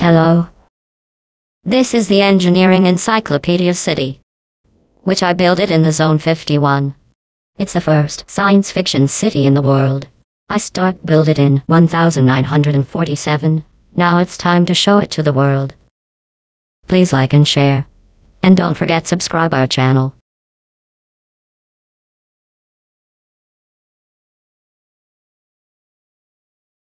Hello. This is the Engineering Encyclopedia City, which I built it in the Zone 51. It's the first science fiction city in the world. I start build it in 1947. Now it's time to show it to the world. Please like and share. And don't forget subscribe our channel.